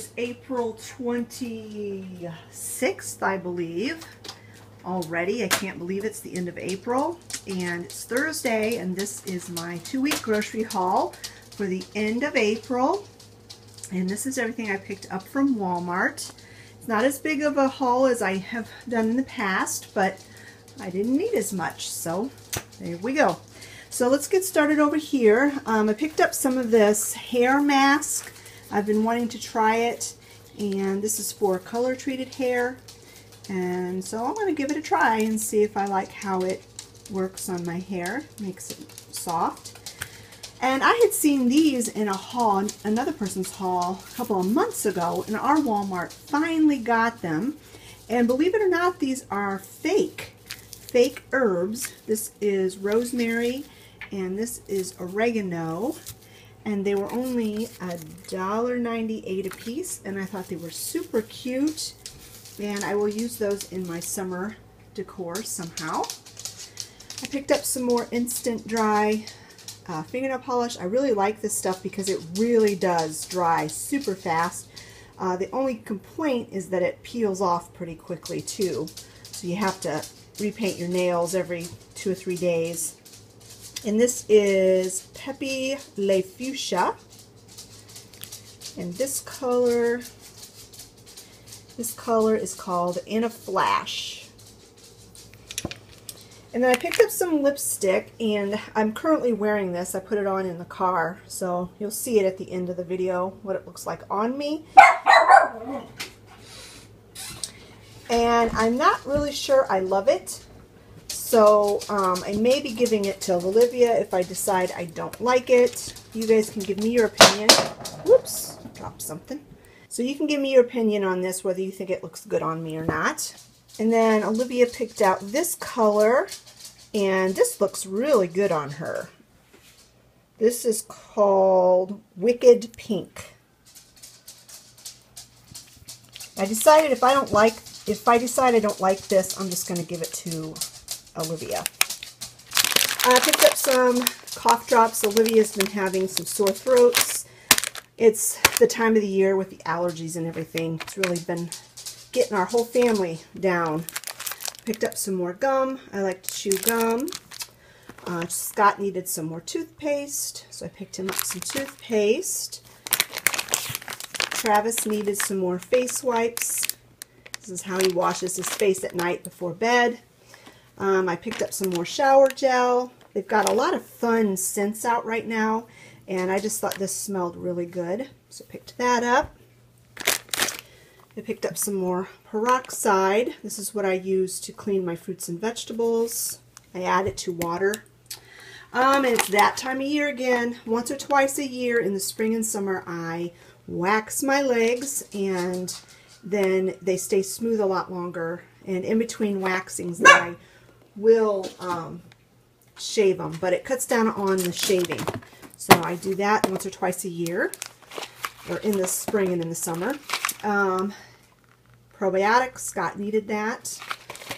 Is April 26th, I believe. Already, I can't believe it's the end of April. And it's Thursday, and this is my two-week grocery haul for the end of April. And this is everything I picked up from Walmart. It's not as big of a haul as I have done in the past, but I didn't need as much, so there we go. So let's get started over here. Um, I picked up some of this hair mask. I've been wanting to try it, and this is for color treated hair. And so I'm going to give it a try and see if I like how it works on my hair, makes it soft. And I had seen these in a haul, another person's haul, a couple of months ago, and our Walmart finally got them. And believe it or not, these are fake, fake herbs. This is rosemary and this is oregano and they were only a dollar ninety-eight a piece and I thought they were super cute and I will use those in my summer decor somehow. I picked up some more instant dry uh, fingernail polish. I really like this stuff because it really does dry super fast. Uh, the only complaint is that it peels off pretty quickly too. So you have to repaint your nails every two or three days. And this is Peppy Le Fuchsia. And this color, this color is called In a Flash. And then I picked up some lipstick, and I'm currently wearing this. I put it on in the car, so you'll see it at the end of the video, what it looks like on me. And I'm not really sure I love it. So um, I may be giving it to Olivia if I decide I don't like it. You guys can give me your opinion. Whoops, dropped something. So you can give me your opinion on this, whether you think it looks good on me or not. And then Olivia picked out this color, and this looks really good on her. This is called Wicked Pink. I decided if I don't like, if I decide I don't like this, I'm just going to give it to Olivia. I picked up some cough drops. Olivia's been having some sore throats. It's the time of the year with the allergies and everything. It's really been getting our whole family down. Picked up some more gum. I like to chew gum. Uh, Scott needed some more toothpaste, so I picked him up some toothpaste. Travis needed some more face wipes. This is how he washes his face at night before bed. Um, I picked up some more shower gel. They've got a lot of fun scents out right now, and I just thought this smelled really good, so picked that up. I picked up some more peroxide. This is what I use to clean my fruits and vegetables. I add it to water. Um, and it's that time of year again. Once or twice a year in the spring and summer, I wax my legs, and then they stay smooth a lot longer. And in between waxings, I will um, shave them, but it cuts down on the shaving. So I do that once or twice a year, or in the spring and in the summer. Um, probiotics, Scott needed that.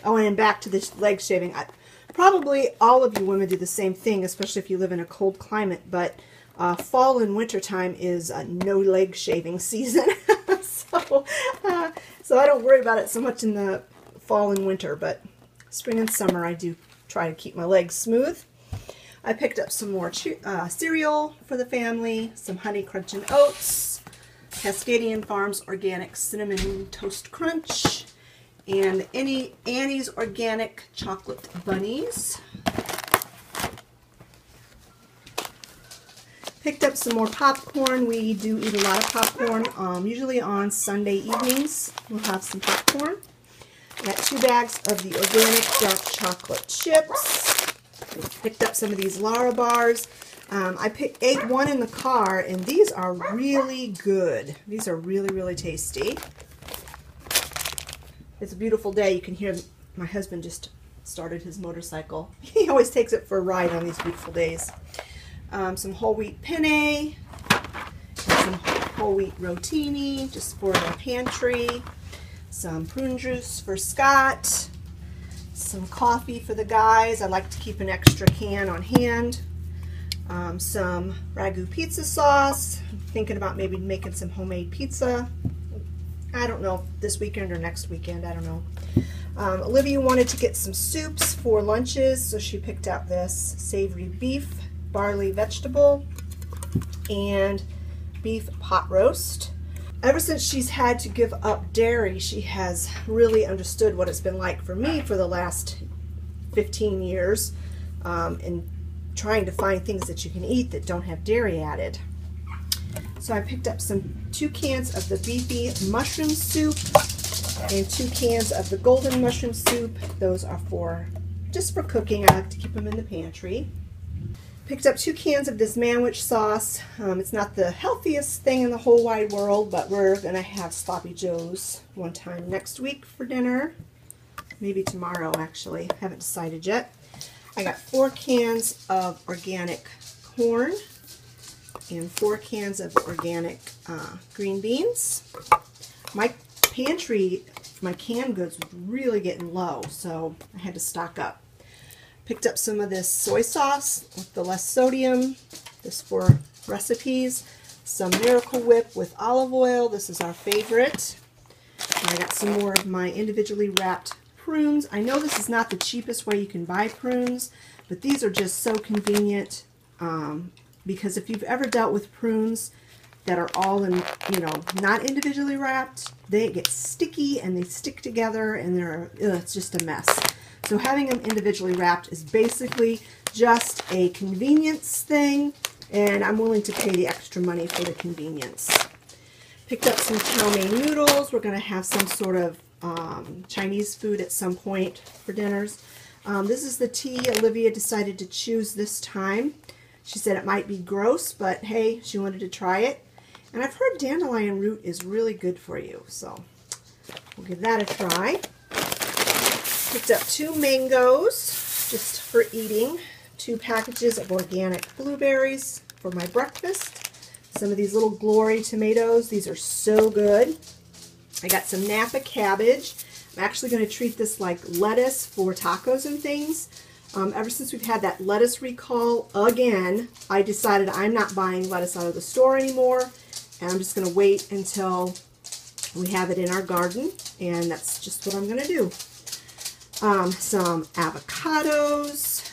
Oh, and back to the leg shaving. I, probably all of you women do the same thing, especially if you live in a cold climate, but uh, fall and winter time is uh, no leg shaving season. so, uh, so I don't worry about it so much in the fall and winter, but spring and summer I do try to keep my legs smooth. I picked up some more uh, cereal for the family, some Honey Crunch and Oats, Cascadian Farms Organic Cinnamon Toast Crunch, and any Annie's Organic Chocolate Bunnies. Picked up some more popcorn. We do eat a lot of popcorn. Um, usually on Sunday evenings, we'll have some popcorn. Got two bags of the organic dark chocolate chips. Picked up some of these Larabars. Um, I picked, ate one in the car, and these are really good. These are really, really tasty. It's a beautiful day. You can hear my husband just started his motorcycle. He always takes it for a ride on these beautiful days. Um, some whole wheat penne, some whole wheat rotini, just for the pantry some prune juice for Scott, some coffee for the guys. I like to keep an extra can on hand. um, some ragu pizza sauce. thinking about maybe making some homemade pizza. I don't know, this weekend or next weekend, I don't know. Um, Olivia wanted to get some soups for lunches, so she picked out this savory beef, barley vegetable, and beef pot roast. Ever since she's had to give up dairy, she has really understood what it's been like for me for the last 15 years um, in trying to find things that you can eat that don't have dairy added. So I picked up some two cans of the beefy mushroom soup and two cans of the golden mushroom soup. Those are for just for cooking. I like to keep them in the pantry. Picked up two cans of this manwich sauce. Um, it's not the healthiest thing in the whole wide world, but we're going to have Sloppy Joe's one time next week for dinner. Maybe tomorrow, actually. Haven't decided yet. I got four cans of organic corn and four cans of organic uh, green beans. My pantry, my canned goods was really getting low, so I had to stock up. Picked up some of this soy sauce with the less sodium, this for recipes. Some Miracle Whip with olive oil, this is our favorite. And I got some more of my individually wrapped prunes. I know this is not the cheapest way you can buy prunes, but these are just so convenient um, because if you've ever dealt with prunes that are all in, you know, not individually wrapped, they get sticky and they stick together and they're, ugh, it's just a mess. So having them individually wrapped is basically just a convenience thing and I'm willing to pay the extra money for the convenience. Picked up some chow mein noodles. We're going to have some sort of um, Chinese food at some point for dinners. Um, this is the tea Olivia decided to choose this time. She said it might be gross, but hey, she wanted to try it. And I've heard dandelion root is really good for you, so we'll give that a try. Picked up two mangoes just for eating, two packages of organic blueberries for my breakfast, some of these little glory tomatoes. These are so good. I got some Napa cabbage. I'm actually going to treat this like lettuce for tacos and things. Um, ever since we've had that lettuce recall again, I decided I'm not buying lettuce out of the store anymore. And I'm just going to wait until we have it in our garden. And that's just what I'm going to do. Um, some avocados.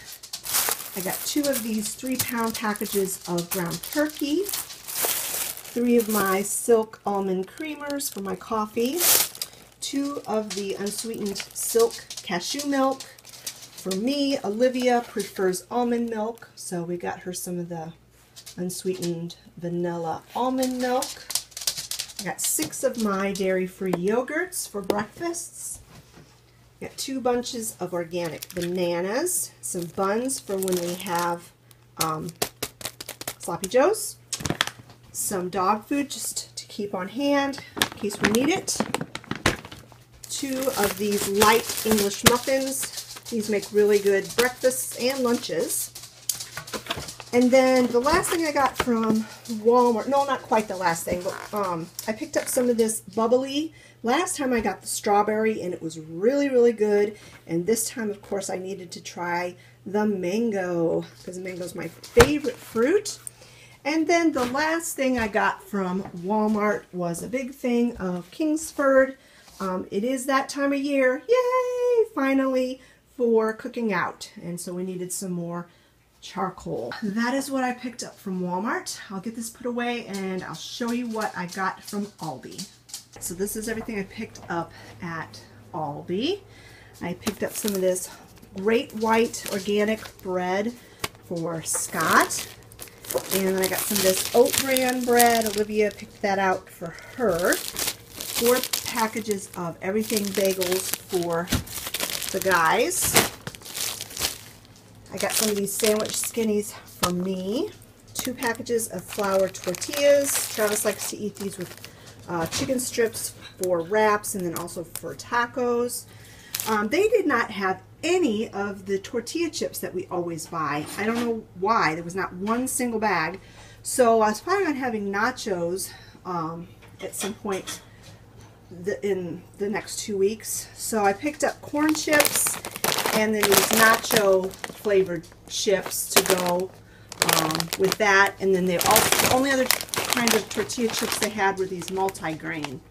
I got two of these three pound packages of ground turkey. Three of my silk almond creamers for my coffee two of the unsweetened silk cashew milk. For me, Olivia prefers almond milk, so we got her some of the unsweetened vanilla almond milk. I got six of my dairy-free yogurts for breakfasts. Got two bunches of organic bananas, some buns for when we have um, sloppy joes, some dog food just to keep on hand in case we need it, two of these light English muffins. These make really good breakfasts and lunches. And then the last thing I got from Walmart, no, not quite the last thing, but um, I picked up some of this bubbly. Last time I got the strawberry and it was really, really good. And this time, of course, I needed to try the mango because mango is my favorite fruit. And then the last thing I got from Walmart was a big thing of Kingsford um, it is that time of year, yay, finally, for cooking out. And so we needed some more charcoal. That is what I picked up from Walmart. I'll get this put away and I'll show you what I got from Aldi. So this is everything I picked up at Aldi. I picked up some of this great white organic bread for Scott. And then I got some of this oat bran bread. Olivia picked that out for her. Four packages of everything bagels for the guys. I got some of these sandwich skinnies for me. Two packages of flour tortillas. Travis likes to eat these with uh, chicken strips for wraps and then also for tacos. Um, they did not have any of the tortilla chips that we always buy. I don't know why. There was not one single bag. So I was planning on having nachos um, at some point the, in the next two weeks. So I picked up corn chips and then these nacho flavored chips to go um, with that. And then they the only other kind of tortilla chips they had were these multi-grain.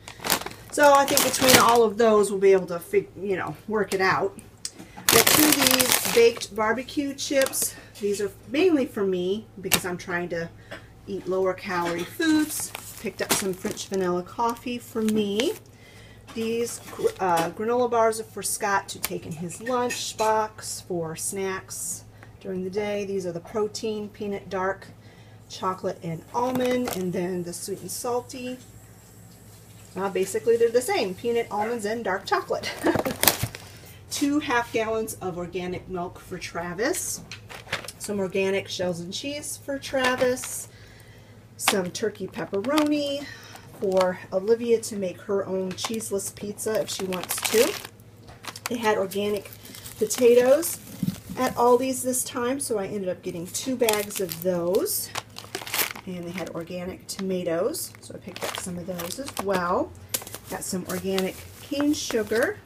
So I think between all of those, we'll be able to, you know, work it out. Got two of these baked barbecue chips. These are mainly for me because I'm trying to eat lower calorie foods. Picked up some French vanilla coffee for me. These uh, granola bars are for Scott to take in his lunch box for snacks during the day. These are the protein peanut dark chocolate and almond and then the sweet and salty. Uh, basically they're the same, peanut, almonds, and dark chocolate. Two half gallons of organic milk for Travis. Some organic shells and cheese for Travis. Some turkey pepperoni for Olivia to make her own cheeseless pizza if she wants to. They had organic potatoes at Aldi's this time, so I ended up getting two bags of those. And they had organic tomatoes, so I picked up some of those as well. Got some organic cane sugar,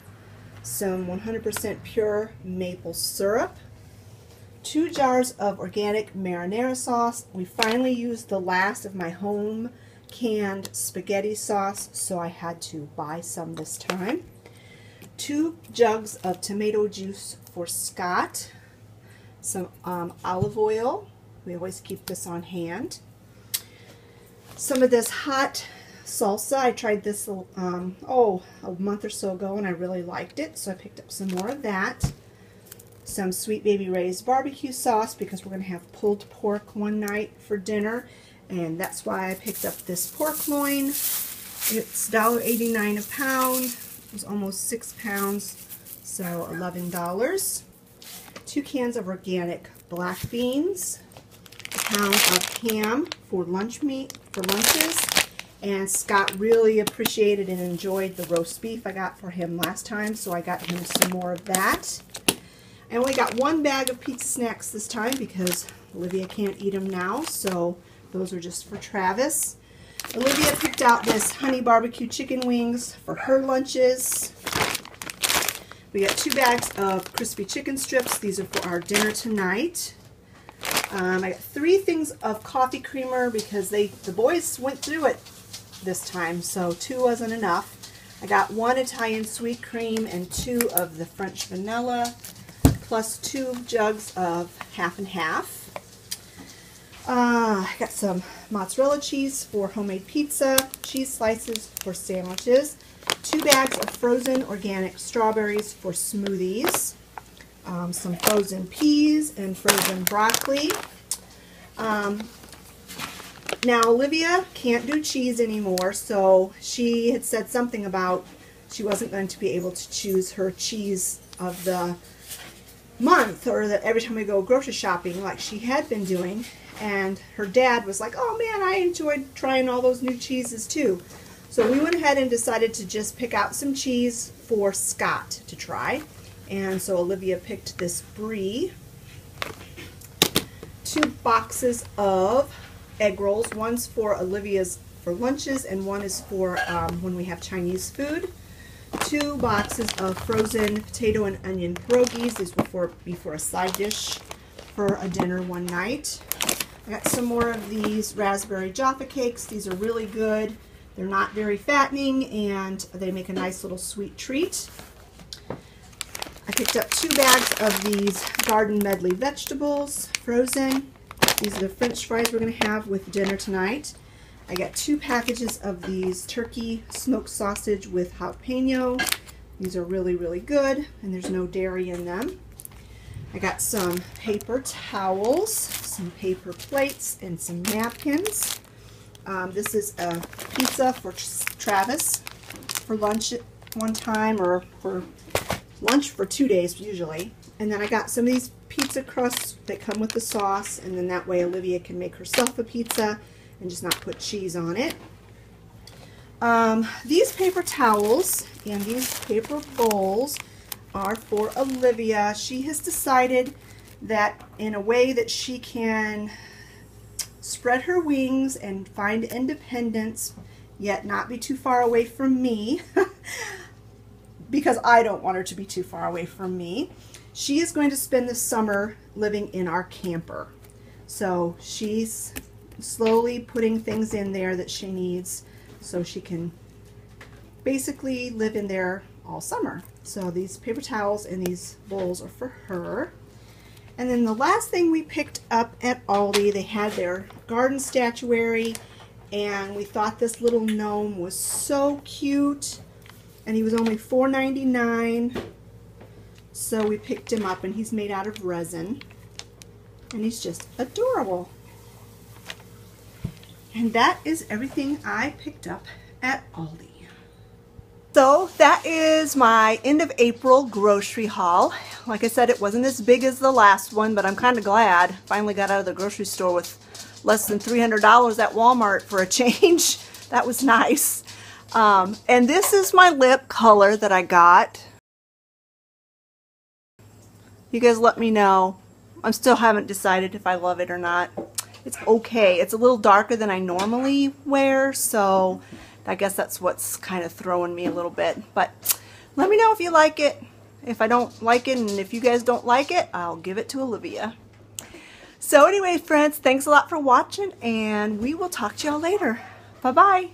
some 100% pure maple syrup, two jars of organic marinara sauce. We finally used the last of my home canned spaghetti sauce, so I had to buy some this time. Two jugs of tomato juice for Scott, some um, olive oil. We always keep this on hand. Some of this hot salsa. I tried this, um, oh, a month or so ago, and I really liked it, so I picked up some more of that. Some Sweet Baby Ray's barbecue sauce because we're going to have pulled pork one night for dinner, and that's why I picked up this pork loin. It's $1.89 a pound. It was almost six pounds, so $11 two cans of organic black beans, a pound of ham for lunch meat for lunches, and Scott really appreciated and enjoyed the roast beef I got for him last time, so I got him some more of that. I only got one bag of pizza snacks this time because Olivia can't eat them now, so those are just for Travis. Olivia picked out this honey barbecue chicken wings for her lunches. We got two bags of crispy chicken strips. These are for our dinner tonight. Um, I got three things of coffee creamer because they the boys went through it this time, so two wasn't enough. I got one Italian sweet cream and two of the French vanilla, plus two jugs of half and half. Uh, I got some mozzarella cheese for homemade pizza, cheese slices for sandwiches, two bags of frozen organic strawberries for smoothies, um, some frozen peas and frozen broccoli. Um, now Olivia can't do cheese anymore, so she had said something about she wasn't going to be able to choose her cheese of the month or that every time we go grocery shopping like she had been doing and her dad was like oh man I enjoyed trying all those new cheeses too so we went ahead and decided to just pick out some cheese for Scott to try. And so Olivia picked this brie. Two boxes of egg rolls. One's for Olivia's for lunches and one is for um, when we have Chinese food. Two boxes of frozen potato and onion pierogies. These will for, for a side dish for a dinner one night. I got some more of these raspberry Jaffa cakes. These are really good. They're not very fattening and they make a nice little sweet treat. I picked up two bags of these garden medley vegetables, frozen. These are the french fries we're going to have with dinner tonight. I got two packages of these turkey smoked sausage with jalapeno. These are really, really good, and there's no dairy in them. I got some paper towels, some paper plates, and some napkins. Um, this is a pizza for Travis for lunch one time or for lunch for two days usually. And then I got some of these pizza crusts that come with the sauce and then that way Olivia can make herself a pizza and just not put cheese on it. Um, these paper towels and these paper bowls are for Olivia. She has decided that in a way that she can spread her wings and find independence, yet not be too far away from me, because I don't want her to be too far away from me. She is going to spend the summer living in our camper. So she's slowly putting things in there that she needs so she can basically live in there all summer. So these paper towels and these bowls are for her. And then the last thing we picked up at Aldi, they had their garden statuary and we thought this little gnome was so cute and he was only $4.99 so we picked him up and he's made out of resin and he's just adorable. And that is everything I picked up at Aldi so that is my end of April grocery haul. Like I said, it wasn't as big as the last one, but I'm kind of glad. Finally got out of the grocery store with less than $300 at Walmart for a change. that was nice. Um, and this is my lip color that I got. You guys let me know. I still haven't decided if I love it or not. It's okay. It's a little darker than I normally wear, so I guess that's what's kind of throwing me a little bit. But let me know if you like it. If I don't like it and if you guys don't like it, I'll give it to Olivia. So anyway, friends, thanks a lot for watching and we will talk to y'all later. Bye-bye.